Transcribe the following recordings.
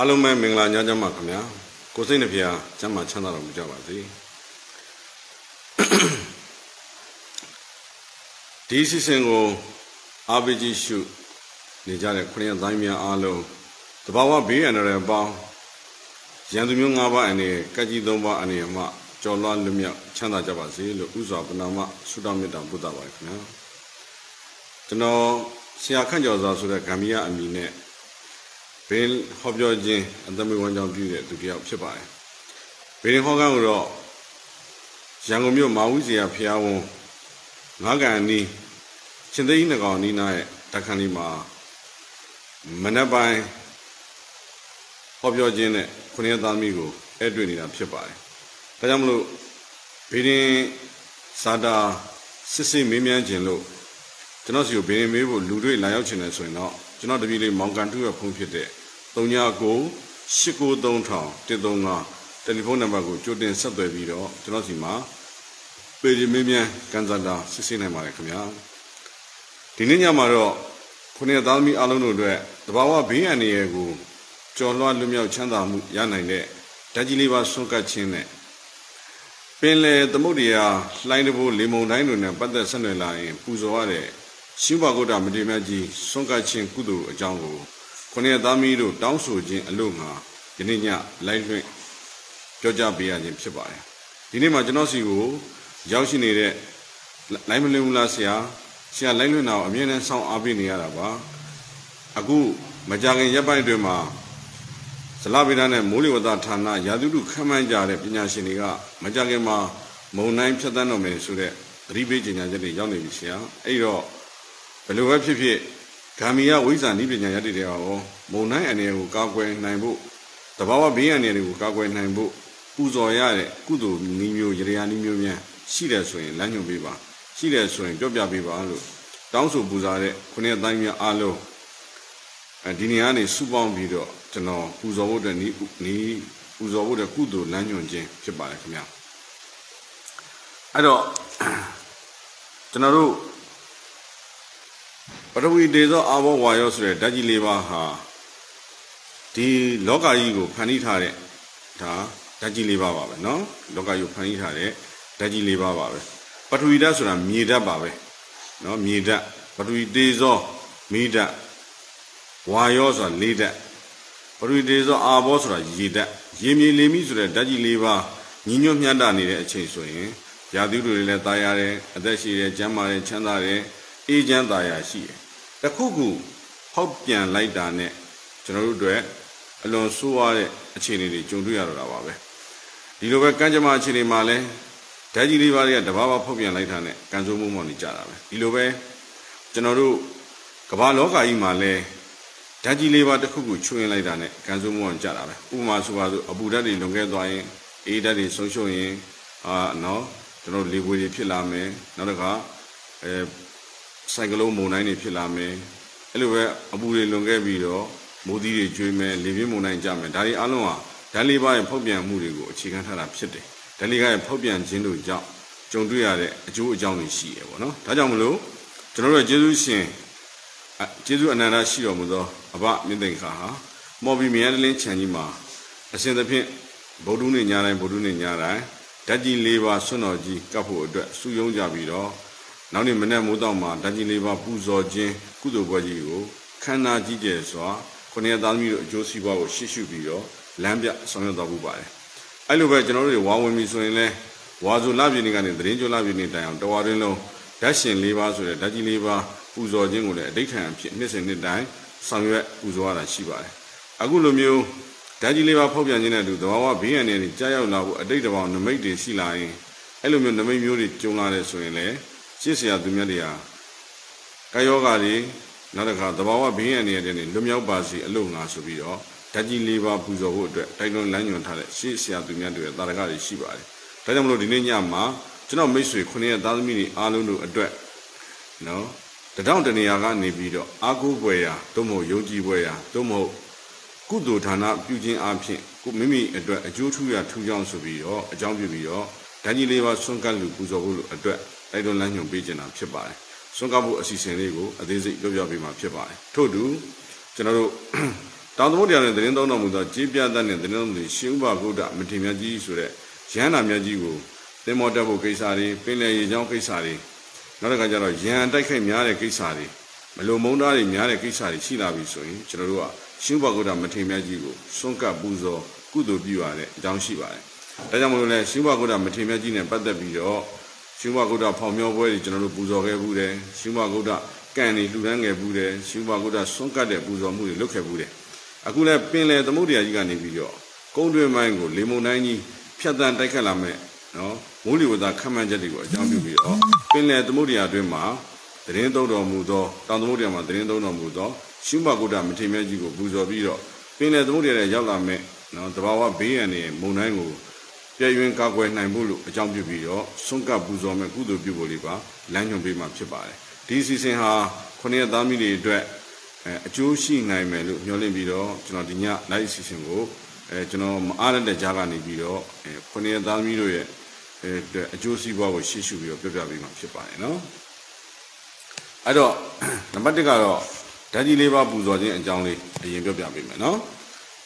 အားလုံးပဲမင်္ဂလာညချမ်းပါခင်ဗျာကိုစိတ်နှဖျားကျမ်းမာချမ်းသာတော်မူကြပါစေဒီစီစဉ်ကိုအာဘီဂျီရှုနေကြတဲ့ခရစ်ယာန်သားများအားလုံးတဘာဝဘေးအန္တရာယ်ပေါင်းရန်သူမျိုး၅ပါးအနေကက်ကြီး၃ပါးအနေမှကြော်လွှားလွမြောက်ချမ်းသာကြပါစေလို့ဥစွာပနာမဆုတောင်းမေတ္တာပို့တာပါခင်ဗျာကျွန်တော်ဆရာခန့်ကျော်စွာဆိုတဲ့ဂမ်ဘီယာအမည်နဲ့ ဘင်းဟောပြောခြင်းအသမီးဝန်ကြောင့်ပြုတဲ့သူတစ်ယောက်ဖြစ်ပါတယ်။ဘင်းဟောကန်းကိုတော့ရန်ကုန်မြို့မာဝီစီယာဖျားဝန်ငါးကန်နီးရှင်သိန်းငကောင်နီးနားရဲ့တခန်းလေးမှာမနက်ပိုင်းဟောပြောခြင်းနဲ့ခုနှစ်သားမိကိုအဲ့တွေ့နေတာဖြစ်ပါတယ်။ဒါကြောင့်မလို့ဘင်းဇာတာစစ်စစ်မေးမြန်းခြင်းလို့ကျွန်တော်စီကိုဘင်းမေးဖို့လူတွေလာရောက်ချင်တယ်ဆိုရင်တော့ကျွန်တော်တပည့်လေးမောင်ကန်တူရဲ့ဖုန်းဖြစ်တဲ့ 3998933135တယ်လီဖုန်းနံပါတ်ကိုကြိုတင်ဆက်သွယ်ပြီးတော့ကျွန်တော်စီမှာပေဒီမင်းမြန်ကန်ဇာတာစစ်ဆေးနိုင်ပါတယ်ခင်ဗျာဒီနေ့ညမှာတော့ခုနှစ်သားသမီးအားလုံးတို့အတွက်တဘာဝဘေးအန္တရာယ်ကိုကြော်လွှားလွမြောက်ချမ်းသာမှုရနိုင်တဲ့ဓာတ်ကြီးလေးပါဆွန့်ကပ်ခြင်းနဲ့ပင်လေသမုဒ္ဒရာလှိုင်းတဘိုးလေမုန်တိုင်းတို့နဲ့ပတ်သက်ဆက်နွယ်လာရင်ပူဇော်ရတဲ့ရှိဘဂုတ္တမထေရမြတ်ကြီးဆွန့်ကပ်ခြင်းကုသိုလ်အကြောင်းကို ခုနှစ်သားမီးတို့တောင်းဆိုခြင်းအလို့ငါယနေ့ညလိုက်လွှင့်ပြောကြပေးရခြင်းဖြစ်ပါတယ်ဒီနေ့မှာကျွန်တော်စီကိုရောက်ရှိနေတဲ့လိုင်းမလင်းဘူးလားဆရာဆရာလိုက်လွှင့်တာကိုအမြဲတမ်းစောင့်အားပေးနေရတာပါအခုမကြခင်ရပ်ပိုင်းတွင်မှာဇလဗေဒနဲ့မိုးလေဝသဌာနရာသီဥတုခန့်မှန်းကြတဲ့ပညာရှင်တွေကမကြခင်မှာမုံတိုင်းဖြတ်သန်းတော်မယ်ဆိုတဲ့သတိပေးကြေညာချက်တွေရောက်နေပြီဆရာအဲ့တော့ဘယ်လိုပဲဖြစ်ဖြစ် ဂမ်ဘီယာဝိဇ္ဇာနိပညာရတဲ့တရားရောမုံနိုင်အနေကိုကာကွယ်နိုင်ဖို့တဘာဝဘေးအနေတွေကိုကာကွယ်နိုင်ဖို့ပူဇော်ရတဲ့ကုသိုလ်နည်းမျိုးရရာနည်းမျိုးများရှိတယ်ဆိုရင်လမ်းညွှန်ပေးပါရှိတယ်ဆိုရင်ပြောပြပေးပါလို့တောင်းဆိုပူဇော်တဲ့ခုနှစ်တိုင်းများအားလုံးအဲဒီနေရာနေစုပေါင်းပြီးတော့ကျွန်တော်ပူဇော်ဖို့အတွက်နီးနီးပူဇော်ဖို့အတွက်ကုသိုလ်လမ်းညွှန်ခြင်းဖြစ်ပါတယ်ခင်ဗျာအဲ့တော့ကျွန်တော်တို့ ပထဝီဒေဇောအာဘောဝါယောဆိုတဲ့ဓာတ်ကြီးလေးပါးဟာဒီလောကကြီးကိုဖန်တီးထားတဲ့ဒါဓာတ်ကြီးလေးပါးပါပဲเนาะလောကကြီးကိုဖန်တီးထားတဲ့ဓာတ်ကြီးလေးပါးပါပဲပထဝီဓာတ်ဆိုတာမြေဓာတ်ပါပဲเนาะမြေဓာတ်ပထဝီဒေဇောမိဓာတ်ဝါယောဆိုတာလေဓာတ်ပထဝီဒေဇောအာဘောဆိုတာရေဓာတ်ရေမြေလေမိဆိုတဲ့ဓာတ်ကြီးလေးပါးညီညွတ်မြတ်တာနေတဲ့အချိန်ဆိုရင်ရာသီဥတုတွေလည်းตายရတယ်အသက်ရှိတယ်ကျန်းမာတယ်ချမ်းသာတယ် အေးချမ်းသာရာရှိတယ်တခုခုဟောက်ပြန်လိုက်တာနဲ့ကျွန်တော်တို့အတွက်အလွန်ဆိုးရတဲ့အခြေအနေတွေကြုံတွေ့ရတော့တာပါပဲဒီလိုပဲကံကြမ္မာအခြေအနေမှာလဲဓာတ်ကြီးလေးပါးတွေကတဘာဝဖောက်ပြန်လိုက်တာနဲ့ကံဆိုးမှုမော်နေကြတာပဲဒီလိုပဲကျွန်တော်တို့ကမ္ဘာလောကကြီးမှာလဲဓာတ်ကြီးလေးပါးတစ်ခုခုချွင်လိုက်တာနဲ့ကံဆိုးမှုမော်ကြတာပဲဥပမာဆိုပါစို့အပူဓာတ်တွေလွန်ခဲ့သွားရင်အေးဓာတ်တွေဆုံးရှုံးရင်အာနော်ကျွန်တော်လေပွေတွေဖြစ်လာမယ်နောက်တစ်ခါအဲ ဆိုင်ကလုန်းမုန်တိုင်းတွေဖြစ်လာမယ်အဲ့လိုပဲအပူတွေလွန်ခဲ့ပြီးတော့မိုးသီးတွေကျွေးမယ်လေပြင်းမုန်တိုင်းကြမယ်ဒါတွေအလုံးဟာဓာတ်လေးပါးရဲ့ဖောက်ပြန်မှုတွေကိုအခြေခံထားတာဖြစ်တယ်ဓာတ်လေးကရဲ့ဖောက်ပြန်ခြင်းတို့ကြောင့်ကြုံတွေ့ရတဲ့အကျိုးအကြောင်းတွေရှိရပေါ့နော်ဒါကြောင့်မလို့ကျွန်တော်တို့ယေရှုရှင်ယေရှုအနန္တရှိတော်မူသောအဘမြင့်သိခါဟာမော်ဘီမြန်လင်းခြံကြီးမှာအစဉ်သဖြင့်ဗုဒ္ဓနေ့ညတိုင်းဗုဒ္ဓနေ့ညတိုင်းဓာတ်ကြီး၄ပါးဆွတ်တော်ကြီးကပ်ဖို့အတွက်စုယုံကြပြီးတော့ နောက်နေ့မနေ့မိုးတော့မှာဓာတ်ကြီးလေးပါပူဇော်ခြင်းကုသိုလ်ပွဲကြီးကိုခန္ဓာကြီးကျယ်စွာခုနှစ်သားသမီးတို့အကျိုးစီးပွားကိုရှေ့ရှုပြီးတော့လမ်းပြဆောင်ရွက်တော်မူပါတယ်။အဲ့လိုပဲကျွန်တော်တို့တွေဝါဝင်ပြီဆိုရင်လဲဝါစုလပြည့်နေကနေသတင်းကြိုလပြည့်နေတိုင်အောင်တဝါရင်းလုံးဓာတ်ရှင်၄ပါးဆိုတဲ့ဓာတ်ကြီး၄ပါးပူဇော်ခြင်းကိုလည်းအဋိဌံအဖြစ်နှစ်စဉ်နှစ်တိုင်းဆောင်ရွက်ပူဇော်ရတာရှိပါတယ်။အခုလိုမျိုးဓာတ်ကြီးလေးပါဖောက်ပြန်ခြင်းနဲ့တူသဘာဝဘေးရန်တွေကြားရောက်လာဖို့အတိတ်တဘောင်နမိတ်တွေရှိလာရင်အဲ့လိုမျိုးနမိတ်မျိုးတွေကျုံလာတယ်ဆိုရင်လည်း ရှေ့ဆရာသူမြတ်တွေဟာကာယောဂါတွေနောက်တစ်ခါသဘာဝဘေးရန်တွေတဲ့လွမြောက်ပါစေအလို့ငါဆိုပြီးတော့ဓာတ်ကြီးလေးပါပူဇော်ဖို့အတွက်တိုက်တွန်းလမ်းညွှန်ထားတဲ့ရှေ့ဆရာသူမြတ်တွေရဲ့တာရကတွေရှိပါတယ်။ဒါကြောင့်မလို့ဒီနေ့ညမှာကျွန်တော်မိတ်ဆွေခုနှစ်ရက်သားသမီးတွေအားလုံးတို့အတွက်နော်တထောင်တနေရာကနေပြီးတော့အာကိုပွဲရာသို့မဟုတ်ယုံကြည်ပွဲရာသို့မဟုတ်ကုသိုလ်ဌာနပြုခြင်းအပြင်ကိုမိမိအတွက်အကျိုးထူးရထူးကြောင်းဆိုပြီးတော့အကြောင်းပြုပြီးတော့ဓာကြီးလေးပါဆွန့်ကပ်လူပူဇော်ဖို့လို့အတွက် တိုက်တွန်းလမ်းညွှန်ပေးခြင်းတာဖြစ်ပါတယ်။ဆွန့်ကပ်ဖို့အစီအစဉ်လေးကိုအသေးစိတ်ပြောပြပေးမှာဖြစ်ပါတယ်။ထို့တူကျွန်တော်တို့ဘတောင်သမုဒ္ဒရာနဲ့သတင်းသုံးတော်မူသောကြေးပြတ်တဲ့နဲ့သတင်းသုံးသူရှင်ဥပဂုဒ္ဒမထေရမြတ်ကြီးဆိုတဲ့ရဟန္တာမြတ်ကြီးကိုသင်္ဘောတက်ဖို့ကိစ္စတွေပင်လယ်ရေကြောင်းကိစ္စတွေနောက်တစ်ခါကျတော့ရန်တိုက်ခိုက်များတဲ့ကိစ္စတွေမလိုမုန်းသားတွေများတဲ့ကိစ္စတွေရှိလာပြီဆိုရင်ကျွန်တော်တို့ကရှင်ဥပဂုဒ္ဒမထေရမြတ်ကြီးကိုစွန့်ကပ်ပူဇော်ကုသိုလ်ပြုရတဲ့အကြောင်းရှိပါတယ်။ဒါကြောင့်မလို့လဲရှင်ဥပဂုဒ္ဒမထေရမြတ်ကြီးနဲ့ပတ်သက်ပြီးတော့ ရှင်ဥပဂုဒ္ဒဖောင်မျောပွဲတွေကျွန်တော်တို့ပူဇော်ခဲ့ဘူးတယ်။ရှင်ဥပဂုဒ္ဒကံတွေလှူဒန်းခဲ့ဘူးတယ်။ရှင်ဥပဂုဒ္ဒစွန့်ကပ်တဲ့ပူဇော်မှုတွေလုပ်ခဲ့ဘူးတယ်။အခုလဲပင်လယ်သမုဒ္ဒရာကြီးကနေပြီးတော့ကုန်းတွင်းပိုင်းကိုလေမုန်တိုင်းကြီးဖြတ်တန်းတိုက်ခတ်လာမဲ့နော်မိုးလေဝသခန့်မှန်းချက်တွေကိုအကြောင်းပြုပြီးတော့ပင်လယ်သမုဒ္ဒရာအတွင်းမှာသတင်းသုံးတော်မူသောတောင်သမုဒ္ဒရာမှာသတင်းသုံးတော်မူသောရှုမဂုဒ္ဒမထေရမြတ်ကြီးကိုပူဇော်ပြီးတော့ပင်လယ်သမုဒ္ဒရာရဲ့ရောက်လာမဲ့နော်တဘာဝဘေးရန်ရဲ့မုန်တိုင်းကို ပြည့်ရင်ကာကွယ်နိုင်ဖို့လို့အကြောင်းပြုပြီးတော့ဆွန့်ကပ်ပူဇော်မဲ့ကုသိုလ်ပြုဖို့လေးပါလမ်းညွှန်ပေးမှဖြစ်ပါတယ်ဒီအစီအစဉ်ဟာခုနှစ်ရက်သားမိတွေအတွက်အကျိုးရှိနိုင်မယ်လို့ညွှန်လင့်ပြီးတော့ကျွန်တော်ဒီည live အစီအစဉ်ကိုအဲကျွန်တော်မအားရတဲ့ကြားကနေပြီးတော့အဲခုနှစ်ရက်သားမိတို့ရဲ့အဲအကျိုးစီးပွားကိုရှေ့ရှုပြီးတော့ပြောပြပေးမှာဖြစ်ပါတယ်နော်အဲ့တော့နံပါတ်1ကတော့ဓာတ်ကြီးလေးပါပူဇော်ခြင်းအကြောင်းလေးအရင်ပြောပြပေးမယ်နော်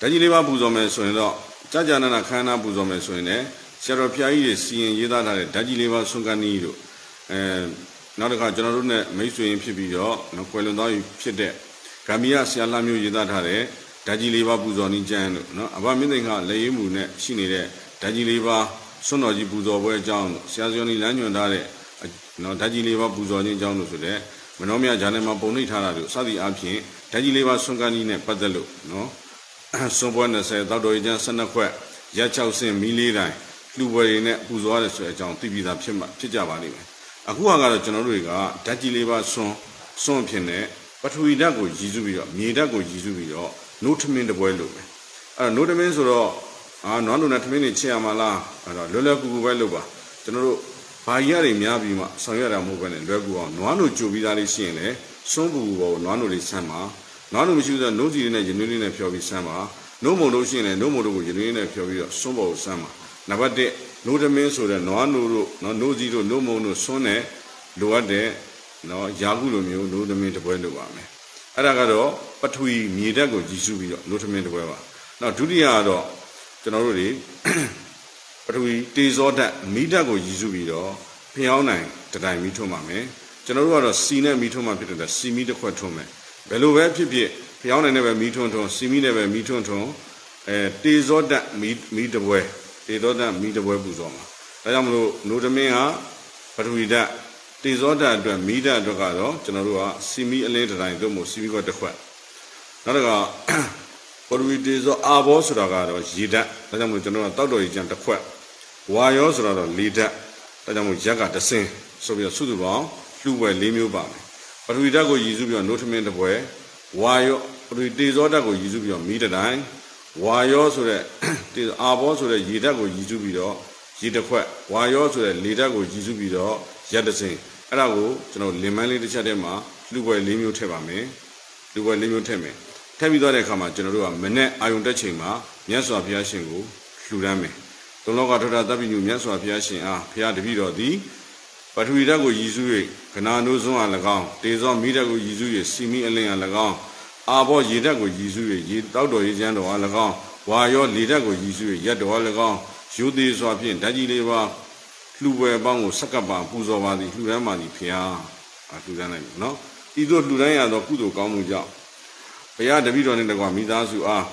ဓာတ်ကြီးလေးပါပူဇော်မယ်ဆိုရင်တော့ ကြာကြာနာနာခန္ဓာပူဇော်မယ်ဆိုရင်လည်းဆရာတော်ဖျားကြီးတွေစီရင်ရေးသားထားတဲ့ဓာတ်ကြီးလေးပါဆွန်ကန်နီးတို့အဲနောက်တစ်ခါကျွန်တော်တို့ ਨੇ မိတ်ဆွေရင်ဖြစ်ပြီးတော့နော်ကွယ်လွန်သွားပြီဖြစ်တဲ့ဂမ်ဘီယာဆရာလာမျိုးရေးသားထားတဲ့ဓာတ်ကြီးလေးပါပူဇော်နည်းကျမ်းတို့နော်အဘမင်းသိင်္ဂလက်ရည်မှုနဲ့ရှိနေတဲ့ဓာတ်ကြီးလေးပါဆွမ်းတော်ကြီးပူဇော်ပွဲအကြောင်းဆရာဇော်နီလမ်းညွှန်ထားတဲ့နော်ဓာတ်ကြီးလေးပါပူဇော်ခြင်းအကြောင်းလို့ဆိုတဲ့မနောမြဂျာနယ်မှာပုံနှိပ်ထားတာတို့စသည်အပြင်ဓာတ်ကြီးလေးပါဆွန်ကန်ကြီးနဲ့ပတ်သက်လို့နော် ဆွန်ပွဲ20တောက်တော်ရည်ကျန်း12ခွက်ရက်6ဆင့်မီးလေးတိုင်းလူပွဲတွေနဲ့ပူဇော်ရတဲ့ဆိုတဲ့အကြောင်းသိပြီးသားဖြစ်မှာဖြစ်ကြပါလိမ့်မယ်အခုကတော့ကျွန်တော်တို့တွေကဓာတ်ကြီးလေးပါဆွန်ဆွန်ဖြစ်နေပထဝီဓာတ်ကိုရည်စုပြီးတော့မြေဓာတ်ကိုရည်စုပြီးတော့နို့ထမင်းတပွဲလုပ်မယ်အဲ့တော့နို့ထမင်းဆိုတော့အာနွားနို့နဲ့ထမင်းတွေချက်ရမှာလားအဲ့တော့လွယ်လွယ်ကူကူပဲလုပ်ပါကျွန်တော်တို့ဘာကြီးရတယ်များပြီးမှဆောင်ရတာမဟုတ်ဘဲနဲ့လွယ်ကူအောင်နွားနို့ကြိုပြီးသားလေးရှိရင်လည်းစွန်းပူပူပေါ်နွားနို့လေးဆမ်းပါ နွားနို့မရှိတော့နို့စီလေးနဲ့ရင်းနှီးလေးနဲ့ဖြောပြီးဆမ်းပါနို့မုံတို့ရှိရင်လည်းနို့မုံတို့ကိုရင်းနှီးလေးနဲ့ဖြောပြီးတော့စွန်းပေါ်ကိုဆမ်းပါနံပါတ်1နို့သမင်းဆိုတဲ့နွားနို့တို့နော်နို့စီတို့နို့မုံတို့စွန်းတဲ့လိုအပ်တဲ့နော်ယာကုလိုမျိုးနို့သမင်းတစ်ပွဲလုပ်ပါမယ်အဲ့ဒါကတော့ပထဝီမြေဓာတ်ကိုကြည်စုပြီးတော့နို့သမင်းတစ်ပွဲပါနောက်ဒုတိယကတော့ကျွန်တော်တို့တွေပထဝီတေဇောဓာတ်မိဓာတ်ကိုရည်စုပြီးတော့ဖျောင်းနိုင်တတိုင်မိထွန်းပါမယ်ကျွန်တော်တို့ကတော့စီနဲ့မိထွန်းမှဖြစ်တဲ့စီမိတစ်ခွက်ထွန်းမယ် ဘယ်လိုပဲဖြစ်ဖြစ်ဖျောင်းနိုင်နဲ့ပဲမိထွန်းထွန်းစီမိနဲ့ပဲမိထွန်းထွန်းအဲတေဇောဓာတ်မိမိတပွဲတေဇောဓာတ်မိတပွဲပူဇော်မှာဒါကြောင့်မလို့နိုဒမင်းဟာပထဝီဓာတ်တေဇောဓာတ်အတွက်မိဓာတ်အတွက်ကတော့ကျွန်တော်တို့ကစီမိအလင်းတတိုင်တို့မို့စီမိခွက်တစ်ခွက်နောက်တစ်ခါပထဝီတေဇောအာဘောဆိုတာကတော့ရေဓာတ်ဒါကြောင့်မလို့ကျွန်တော်ကတောက်တော်ရေကျန်တစ်ခွက်ဝါယောဆိုတာတော့လေဓာတ်ဒါကြောင့်မို့ရက်ကတဆင်းဆိုပြီးတော့စုစုပေါင်းလှူပွဲ၄မျိုးပါမယ်ပ ထဝီဓာတ်ကိုရည်စုပြီးတော့နို့ထမင်းတစ်ပွဲဝါယောပထဝီတေဇောဓာတ်ကိုရည်စုပြီးတော့မီးတတိုင်းဝါယောဆိုတဲ့တေအာဘောဆိုတဲ့ရေဓာတ်ကိုရည်စုပြီးတော့ရေတစ်ခွက်ဝါယောဆိုတဲ့လေဓာတ်ကိုရည်စုပြီးတော့ရက်တဆင်းအဲ့ဒါကိုကျွန်တော်လင်မန်းလေးတစ်ချက်တည်းမှာလှူပွဲ၄မျိုးထည့်ပါမယ်လှူပွဲ၄မျိုးထည့်မယ်ထည့်ပြီးသွားတဲ့အခါမှာကျွန်တော်တို့ကမနဲ့အာယုံတက်ချိန်မှာမြတ်စွာဘုရားရှင်ကိုလှူဒန်းမယ်သုံးလောကထောတာတပ်ပိညုမြတ်စွာဘုရားရှင်အားဘုရားတပည့်တော်သည် ပထဝီဓာတ်ကိုရည်စူး၍ကနာနိုးစွန်းအား၎င်းတေဇောမိဓာတ်ကိုရည်စူး၍စီမီအလင်းအား၎င်းအာဘောရေဓာတ်ကိုရည်စူး၍ရေတောက်တော်ရေချမ်းတော်အား၎င်းဝါရောလေဓာတ်ကိုရည်စူး၍ရက်တော်အား၎င်းယူသေးစွာဖြင့်ဓာတ်ကြီးလေးပါလှူပွဲပေါင်းကိုစက္ကပ်ပါပူဇော်ပါသည်လှူဒန်းပါသည်ဖျားအာလှူဒန်းလိုက်ပြီနော်ဤသို့လှူဒန်းရသောကုသိုလ်ကောင်းမှုကြောင့်ဘုရားတပည့်တော်နှင့်တကွာမိသားစုအား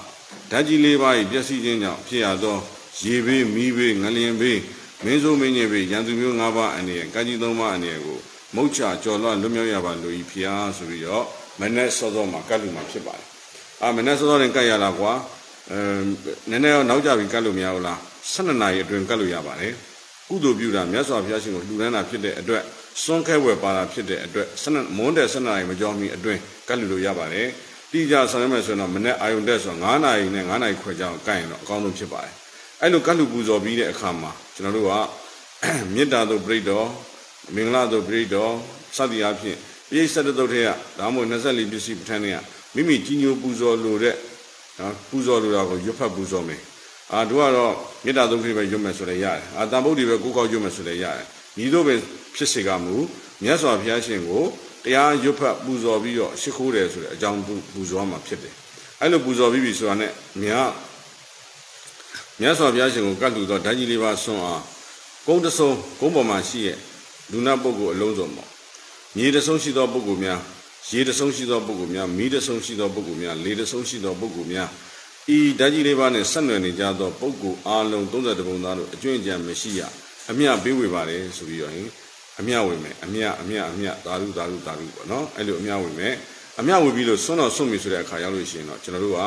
ဓာတ်ကြီးလေးပါ၏ပျက်စီးခြင်းကြောင့်ဖြစ်ရသောရေဘေးမီးဘေးငလျင်ဘေး မင်းဆိုးမင်းကြီးဘေးရန်သူမျိုး၅ပါးအနေနဲ့ကာကြီး၃ပါးအနေနဲ့ကိုမုတ်ချကြော်လွှတ်လွတ်မြောက်ရပါလို့ဤဖျားဆိုပြီးတော့မနဲ့စောစောမှာကတ်လူမှာဖြစ်ပါတယ်အာမနဲ့စောစောနဲ့ကတ်ရလာကွာအဲနည်းနည်းတော့နောက်ကြပြီကတ်လို့မရဘူးလား12နာရီအတွင်းကတ်လို့ရပါတယ်ကုသိုလ်ပြုတာမြတ်စွာဘုရားရှင်ကိုလှူဒန်းတာဖြစ်တဲ့အတွက်စွန့်ခဲဝယ်ပါတာဖြစ်တဲ့အတွက်12မွန်းတဲ့12နာရီမကျော်မီအတွင်းကတ်လူလို့ရပါတယ်တိကျဆောင်ရမယ်ဆိုတော့မနေ့အာယုန်တက်ဆို9နာရီနဲ့9နာရီခွဲကြအောင်ကတ်ရင်တော့အကောင်းဆုံးဖြစ်ပါတယ်အဲ့လိုကတ်လူပူဇော်ပြီးတဲ့အခါမှာ ကျွန်တော်တို့ကမေတ္တာတို့ပြိတ္တောမင်္ဂလာတို့ပြိတ္တောစသည်အဖြစ်ပြိဿတတုတ်ထဲကဒါမှမဟုတ်24ပစ္စည်းပဋ္ဌာန်းတွေကမိမိကြီးညိုပူဇော်လိုတဲ့နော်ပူဇော်လိုတာကိုရွတ်ဖတ်ပူဇော်မယ်အာတို့ကတော့မေတ္တာသုံးခရီးပဲရွတ်မယ်ဆိုလည်းရတယ်အာတန်ဗုဒ္ဓပဲကိုးကောက်ရွတ်မယ်ဆိုလည်းရတယ်ညီတို့ပဲဖြစ်စေကမူမြတ်စွာဘုရားရှင်ကိုတရားရွတ်ဖတ်ပူဇော်ပြီးတော့ရှ िख ိုးတယ်ဆိုတဲ့အကြောင်းပူဇော်မှာဖြစ်တယ်အဲ့လိုပူဇော်ပြီးပြီဆိုတာနဲ့မြတ် မြတ်စွာဘုရားရှင်ကိုကတ်လူသောဓာတ်ကြီးလေးပါဆွမ်းအားကုန်းတဆုံကုန်းပေါ်မှာရှိရဲ့လူနာပုဂ္ဂိုလ်အလုံးစုံပေါ့မြေတဆုံရှိသောပုဂ္ဂိုလ်များရေတဆုံရှိသောပုဂ္ဂိုလ်များမီးတဆုံရှိသောပုဂ္ဂိုလ်များလေတဆုံရှိသောပုဂ္ဂိုလ်များဤဓာတ်ကြီးလေးပါးနဲ့ဆက်နွယ်နေကြသောပုဂ္ဂိုလ်အားလုံး30ပုံသားတို့အကျွင့်ကြံမရှိရအမြပေးဝေပါတယ်ဆိုပြီးတော့ဟင်အမြဝင်မယ်အမြအမြအမြသာဓုသာဓုသာဓုပေါ့နော်အဲ့လိုအမြဝင်မယ်အမြဝင်ပြီးလို့စွန့်တော်စွန့်ပြီဆိုတဲ့အခါရောက်လို့ရှိရင်တော့ကျွန်တော်တို့က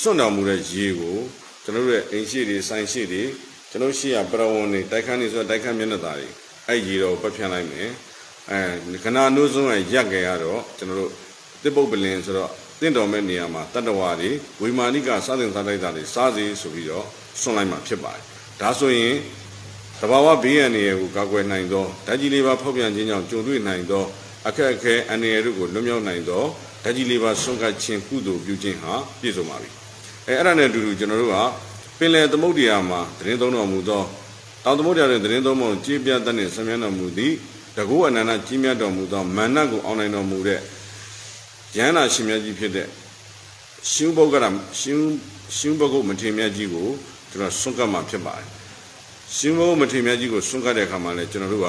စွန့်တော်မူတဲ့ရေကို ကျွန်တော်တို့ရဲ့အိမ်ရှိတွေဆိုင်ရှိတွေကျွန်တော်ရှိရပရဝဏ်တွေတိုက်ခန်းတွေဆိုတိုက်ခန်းမျက်နှာသားတွေအဲ့ရေတော်ပတ်ဖြန်းလိုက်မယ်အဲခဏနိုးဆုံးရရက်ကြရတော့ကျွန်တော်တို့တစ်ပုတ်ပလင်ဆိုတော့တင့်တော်မဲ့နေရာမှာတတ္တဝါတွေဝိမာနိကစားတင်စားတိုက်တာတွေစားစီဆိုပြီးတော့စွန့်လိုက်မှာဖြစ်ပါတယ်ဒါဆိုရင်တဘာဝဘေးရန်တွေကိုကာကွယ်နိုင်သောဓာကြီးလေးပါဖောက်ပြန်ခြင်းကြောင့်ကြုံတွေ့နိုင်သောအခက်အခဲအန္တရာယ်တို့ကိုလွတ်မြောက်နိုင်သောဓာကြီးလေးပါဆွန့်ကပ်ခြင်းကုသိုလ်ပြုခြင်းဟာပြည့်စုံပါပြီ အဲအဲ့ဒါနဲ့အတူတူကျွန်တော်တို့ကပင်လယ်သမုဒ္ဒရာမှာသတင်းသုံးတော်မူသောတောင်သမုဒ္ဒရာတွင်သတင်းသုံးပုံကြည်ပြတ်တဲ့ဆံမြန်းတော်မူသည်တကူအနန္တကြီးမြတ်တော်မူသောမာနကိုအောင်နိုင်တော်မူတဲ့ယန္နာရှင်မြတ်ကြီးဖြစ်တဲ့ရှင်ဘုဂ္ဂရရှင်ရှင်ဘုဂ္ဂမထေရမြတ်ကြီးကိုကျွန်တော်ဆွန့်ကပ်မှာဖြစ်ပါတယ်ရှင်ဘုဂ္ဂမထေရမြတ်ကြီးကိုဆွန့်ကပ်တဲ့အခါမှာလည်းကျွန်တော်တို့က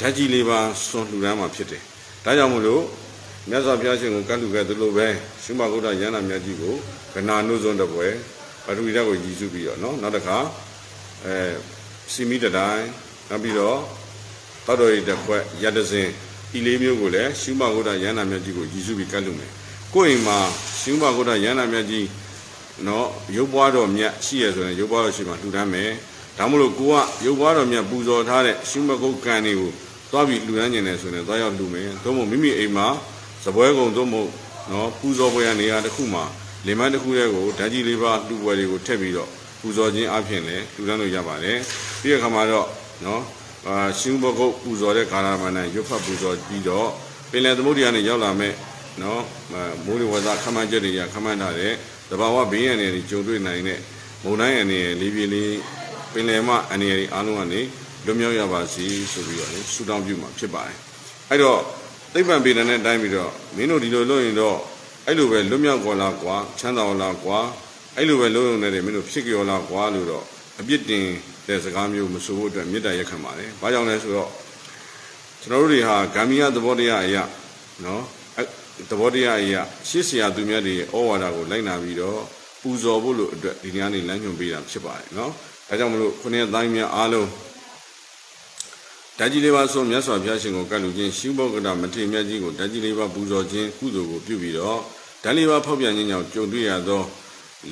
ဓာတ်ကြီးလေးပါဆွန့်လှူဒန်းမှာဖြစ်တယ်ဒါကြောင့်မို့လို့ မြတ်စွာဘုရားရှင်ကိုကတ်လူခဲ့သလိုပဲရှင်မဂုဒ္ဒရဟန္တာမြတ်ကြီးကိုကနာနုစွန်းတပွဲပထဝီဓာတ်ကိုရည်စုပြီးတော့เนาะနောက်တစ်ခါအဲစီမီတတိုင်းနောက်ပြီးတော့တောက်တော်ရည်တစ်ခွက်ရတစင်ဤလေးမျိုးကိုလည်းရှင်မဂုဒ္ဒရဟန္တာမြတ်ကြီးကိုရည်စုပြီးကတ်လူမယ်ကိုယ့်အိမ်မှာရှင်မဂုဒ္ဒရဟန္တာမြတ်ကြီးเนาะရုပ်ပွားတော်မြတ်ရှိရဆိုရင်ရုပ်ပွားတော်ရှိမှလှူဒန်းမယ်ဒါမှမဟုတ်ကိုကရုပ်ပွားတော်မြတ်ပူဇော်ထားတဲ့ရှင်မဂုတ်ကံတွေကိုသွားပြီးလှူဒန်းနေတယ်ဆိုရင်သွားရောက်လှူမယ်သို့မဟုတ်မိမိအိမ်မှာစ ပွဲကုံသို့မဟုတ်နော်ပူဇော်ပွဲရနေရာတစ်ခုမှာလင်မတစ်ခုတည်းကိုဓာကြီးလေးပါလှူပွဲတွေကိုထည့်ပြီးတော့ပူဇော်ခြင်းအပြင်လည်းလှူဒန်းလို့ရပါတယ်ပြီးတဲ့အခါမှာတော့နော်အာရှင်ဘဂုတ်ပူဇော်တဲ့ကာလမှာနဲ့ရွတ်ဖတ်ပူဇော်ပြီးတော့ပင်လယ်သမုဒ္ဒရာနဲ့ရောက်လာမဲ့နော်မိုးလေဝသခမန်းချက်တွေကခမန်းထားတဲ့တဘာဝဘေးရန်တွေကြုံတွေ့နိုင်တဲ့မုန်တိုင်းအနေနဲ့လေးပြေးလေးပင်လယ်မအနေနဲ့အားလုံးကနေလွတ်မြောက်ရပါစေဆိုပြီးတော့ဆူတောင်းပြုမှာဖြစ်ပါတယ်အဲ့တော့ သိပ္ပံပေဒနဲ့တိုင်းပြီးတော့မင်းတို့ဒီလိုလုပ်ရင်တော့အဲ့လိုပဲလွတ်မြောက်ကြလားကွာချမ်းသာလားကွာအဲ့လိုပဲလုပ်ရုံနဲ့မင်းတို့ဖြစ်ကြောလားကွာလို့တော့အပြစ်တင်တဲ့စကားမျိုးမဆိုဖို့အတွက်မေတ္တာရက်ခံပါတယ်။ဘာကြောင့်လဲဆိုတော့ကျွန်တော်တို့တွေဟာဂမ်ဘီယာသဘောတရားအရာနော်သဘောတရားအရာရှေ့ဆရာသူမြတ်တွေဩဝါဒကိုလိုက်နာပြီးတော့ပူဇော်ဖို့လို့အတွက်ဒီနေ့ကနေလမ်းညွှန်ပေးတာဖြစ်ပါတယ်နော်။ဒါကြောင့်မလို့ခုနှစ်တိုင်းများအားလုံး ဓာကြီးလေးပါးဆိုမြတ်စွာဘုရားရှင်ကိုကတ်လူခြင်းရှုဘောကတာမထေမြတ်ကြီးကိုဓာကြီးလေးပါးပူဇော်ခြင်းကုသိုလ်ကိုပြုပြီးတော့ဓာလေးပါးဖောက်ပြန်ခြင်းကြောင့်ကြုံတွေ့ရသော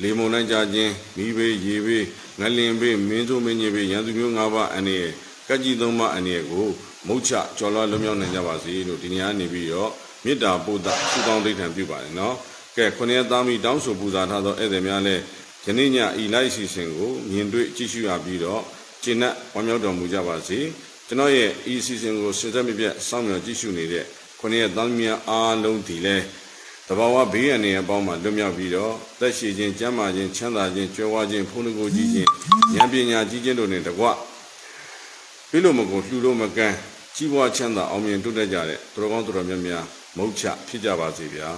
လေမုန်တိုင်းကြခြင်းမိဘေးရေဘေးငလင်ဘေးမင်းတို့မင်းကြီးဘေးရန်သူမျိုး၅ပါးအနေနဲ့ကတ်ကြီးသုံးပါးအနေနဲ့ကိုမုတ်ချကြော်လွှားလွတ်မြောက်နိုင်ကြပါစေလို့ဒီနေ့ကနေပြီးတော့မေတ္တာပို့တာဆုတောင်းဒိဋ္ဌံပြုပါတယ်နော်ကဲခုနှစ်သားမိတောင်းဆိုပူဇော်ထားသောဧည့်သည်များလည်းယနေ့ညဤလိုက်စီစဉ်ကိုမြင်တွေ့ကြည့်ရှုရပြီးတော့ကျင့်တ်ဝမ်းမြောက်တော်မူကြပါစေ ကျွန်တော်ရဲ့ဤစီစဉ်ကိုစဉ်ဆက်မပြတ်စောင့်မျှော်ကြည့်ရှုနေတဲ့ခုနှစ်ရက်သားများအားလုံးဒီလဲတဘာဝဘေးရန်တွေအပေါင်းမှာလွတ်မြောက်ပြီးတော့သက်ရှိခြင်းကျမ်းမာခြင်းချမ်းသာခြင်းကြွယ်ဝခြင်းဖုန်းတကိုကြီးခြင်းဉာဏ်ပညာကြီးခြင်းတို့နဲ့တကွပြီးလို့မကုန်လှူလို့မကန်းကြီးပွားချမ်းသာအောင်မြင်တိုးတက်ကြတဲ့သူတော်ကောင်းသူတော်မြတ်များမုတ်ချဖြစ်ကြပါစေဗျာ